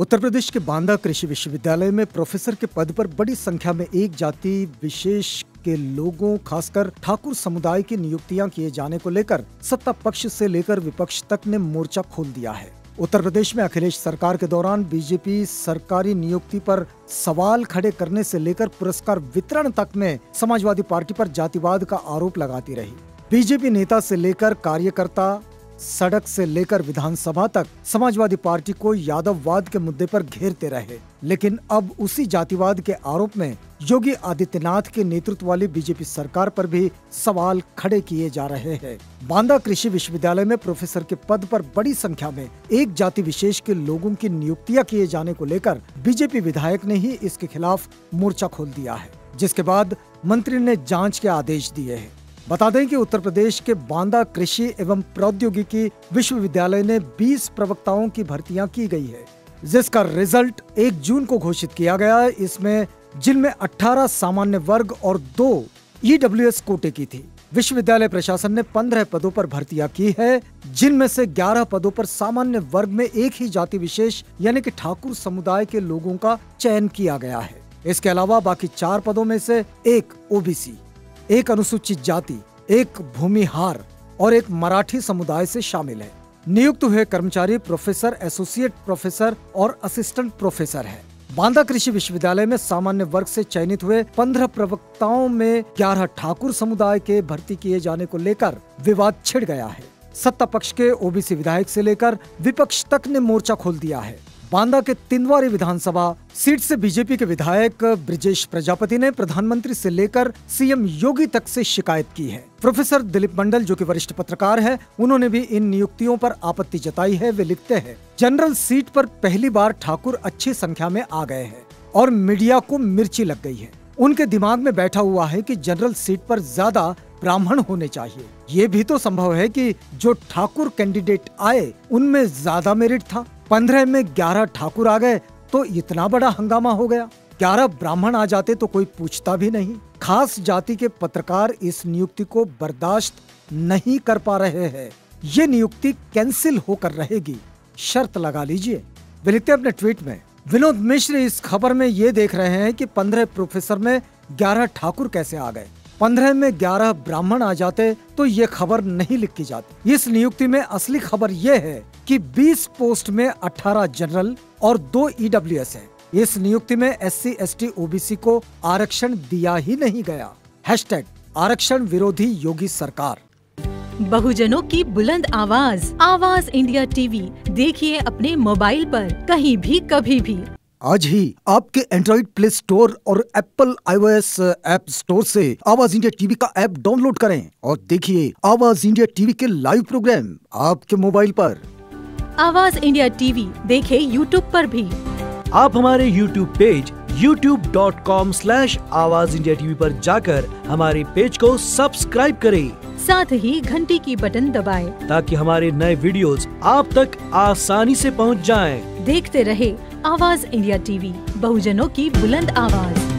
उत्तर प्रदेश के बांदा कृषि विश्वविद्यालय में प्रोफेसर के पद पर बड़ी संख्या में एक जाति विशेष के लोगों, खासकर ठाकुर समुदाय की नियुक्तियाँ किए जाने को लेकर सत्ता पक्ष से लेकर विपक्ष तक ने मोर्चा खोल दिया है। उत्तर प्रदेश में अखिलेश सरकार के दौरान बीजेपी सरकारी नियुक्ति पर सवाल खड़े करने से लेकर पुरस्कार वितरण तक में समाजवादी पार्टी पर जातिवाद का आरोप लगाती रही। बीजेपी नेता से लेकर कार्यकर्ता सड़क से लेकर विधानसभा तक समाजवादी पार्टी को यादववाद के मुद्दे पर घेरते रहे। लेकिन अब उसी जातिवाद के आरोप में योगी आदित्यनाथ के नेतृत्व वाली बीजेपी सरकार पर भी सवाल खड़े किए जा रहे हैं। बांदा कृषि विश्वविद्यालय में प्रोफेसर के पद पर बड़ी संख्या में एक जाति विशेष के लोगों की नियुक्तियाँ किए जाने को लेकर बीजेपी विधायक ने ही इसके खिलाफ मोर्चा खोल दिया है, जिसके बाद मंत्री ने जाँच के आदेश दिए हैं। बता दें कि उत्तर प्रदेश के बांदा कृषि एवं प्रौद्योगिकी विश्वविद्यालय ने 20 प्रवक्ताओं की भर्तियाँ की गई है, जिसका रिज़ल्ट 1 जून को घोषित किया गया है। इसमें जिनमें 18 सामान्य वर्ग और दो ईडब्ल्यूएस कोटे की थी। विश्वविद्यालय प्रशासन ने 15 पदों पर भर्तियाँ की है जिनमें से 11 पदों पर सामान्य वर्ग में एक ही जाति विशेष, यानी कि ठाकुर समुदाय के लोगों का चयन किया गया है। इसके अलावा बाकी चार पदों में से एक ओबीसी एक अनुसूचित जाति, एक भूमिहार और एक मराठी समुदाय से शामिल है। नियुक्त हुए कर्मचारी प्रोफेसर, एसोसिएट प्रोफेसर और असिस्टेंट प्रोफेसर है। बांदा कृषि विश्वविद्यालय में सामान्य वर्ग से चयनित हुए पंद्रह प्रवक्ताओं में ग्यारह ठाकुर समुदाय के भर्ती किए जाने को लेकर विवाद छिड़ गया है। सत्ता पक्ष के ओबीसी विधायक से लेकर विपक्ष तक ने मोर्चा खोल दिया है। बांदा के तिंदवारी विधानसभा सीट से बीजेपी के विधायक ब्रिजेश प्रजापति ने प्रधानमंत्री से लेकर सीएम योगी तक से शिकायत की है। प्रोफेसर दिलीप मंडल, जो कि वरिष्ठ पत्रकार है, उन्होंने भी इन नियुक्तियों पर आपत्ति जताई है, वे लिखते हैं, जनरल सीट पर पहली बार ठाकुर अच्छी संख्या में आ गए हैं और मीडिया को मिर्ची लग गई है। उनके दिमाग में बैठा हुआ है कि जनरल सीट पर ज़्यादा ब्राह्मण होने चाहिए। ये भी तो संभव है कि जो ठाकुर कैंडिडेट आए, उनमें ज़्यादा मेरिट था। पंद्रह में ग्यारह ठाकुर आ गए तो इतना बड़ा हंगामा हो गया। ग्यारह ब्राह्मण आ जाते तो कोई पूछता भी नहीं। खास जाति के पत्रकार इस नियुक्ति को बर्दाश्त नहीं कर पा रहे हैं। ये नियुक्ति कैंसिल होकर रहेगी। शर्त लगा लीजिए। वे लिखते अपने ट्वीट में, विनोद मिश्र इस खबर में ये देख रहे हैं कि पंद्रह प्रोफेसर में ग्यारह ठाकुर कैसे आ गए? पंद्रह में ग्यारह ब्राह्मण आ जाते तो ये खबर नहीं लिखी जाती। इस नियुक्ति में असली खबर ये है कि 20 पोस्ट में 18 जनरल और दो ईडब्ल्यूएस है। इस नियुक्ति में S C S T OBC को आरक्षण दिया ही नहीं गया। हैशटैग आरक्षण विरोधी योगी सरकार। बहुजनों की बुलंद आवाज़ आवाज़ इंडिया टीवी। देखिए अपने मोबाइल पर, कहीं भी, कभी भी। आज ही आपके एंड्रॉइड प्ले स्टोर और एप्पल आईओएस ऐप स्टोर से आवाज़ इंडिया टीवी का ऐप डाउनलोड करें और देखिए आवाज़ इंडिया टीवी के लाइव प्रोग्राम आपके मोबाइल पर। आवाज़ इंडिया टीवी देखे यूट्यूब पर भी। आप हमारे YouTube page youtube.com slash Awaaz India TV पर जाकर हमारे पेज को सब्सक्राइब करें। साथ ही घंटी की बटन दबाएँ। ताकि हमारे नए वीडियोस आप तक आसानी से पहुँच जाएँ। देखते रहे आवाज़ इंडिया टीवी बहुजनों की बुलंद आवाज़।